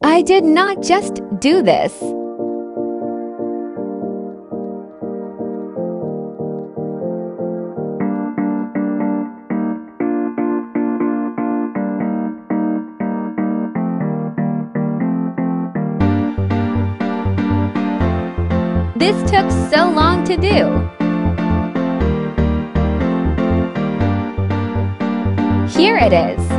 I did not just do this. This took so long to do. Here it is.